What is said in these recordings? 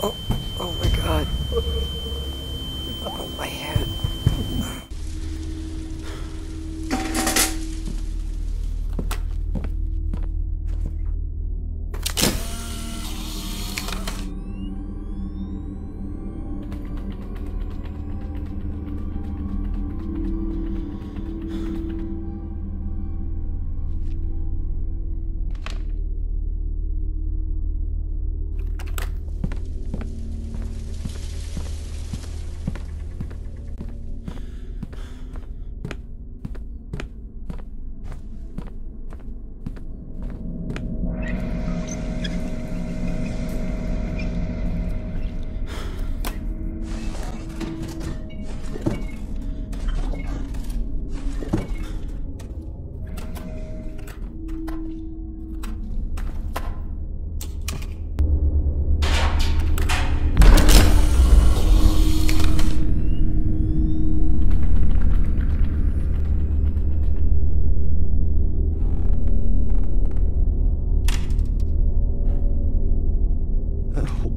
Oh, oh my god. Oh, my head.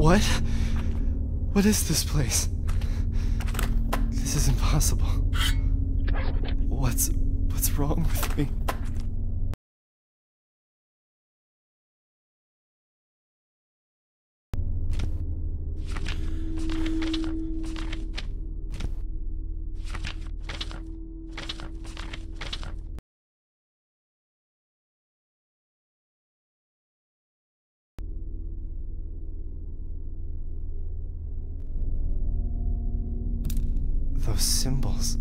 What? What is this place? This is impossible. What's what's wrong with me? Those symbols.